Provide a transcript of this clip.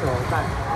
手ป